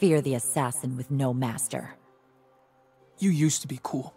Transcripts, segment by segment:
Fear the assassin with no master. You used to be cool.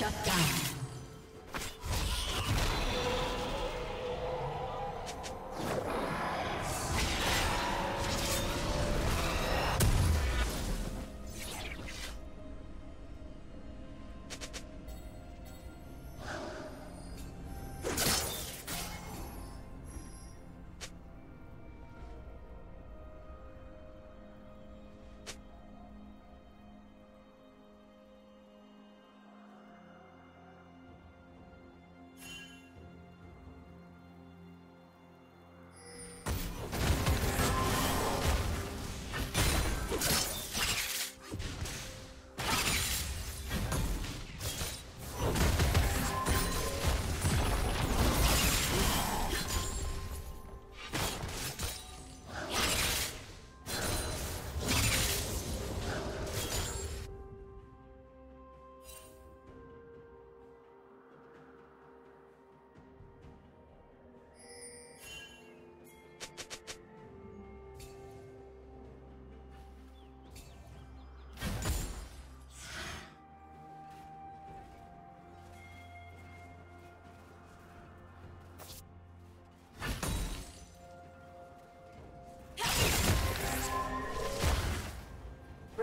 Shut down.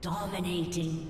Dominating.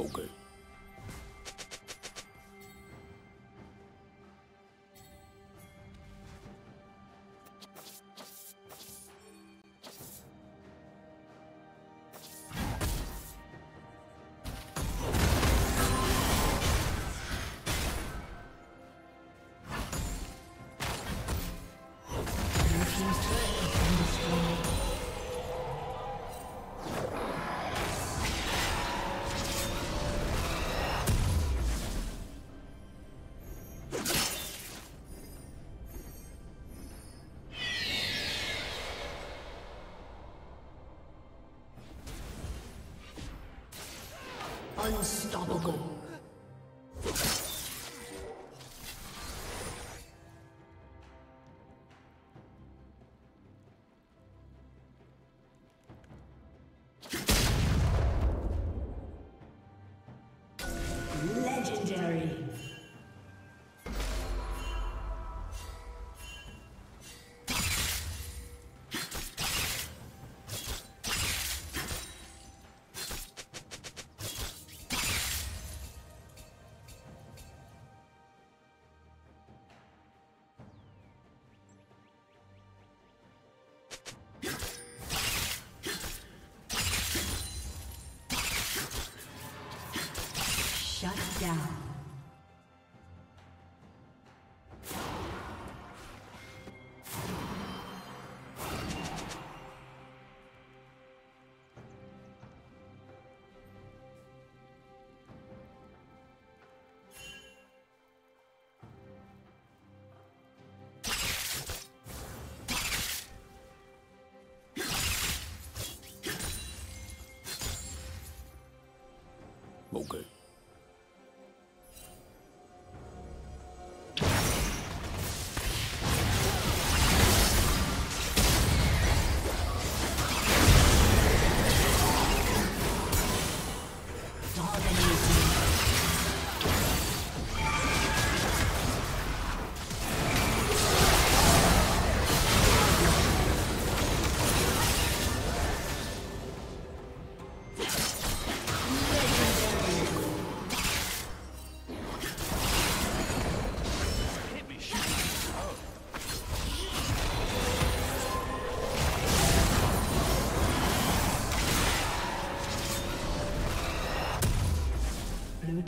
smoker. Unstoppable. 冇佢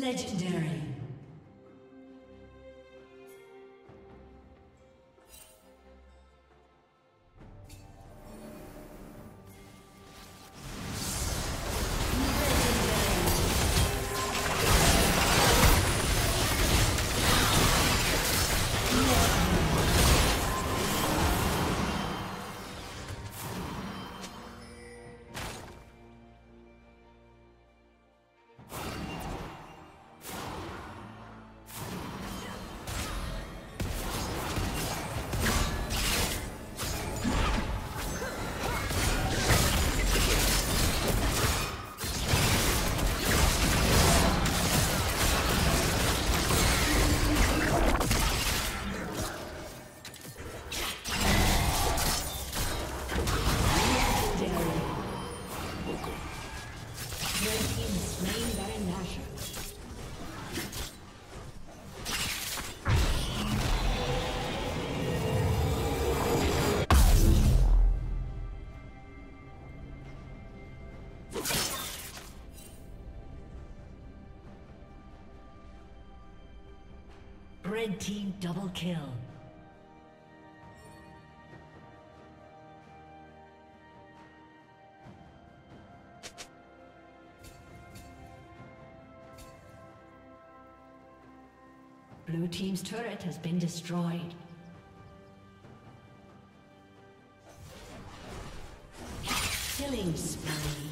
Legendary. Red Team double kill. Blue Team's turret has been destroyed. Killing spree.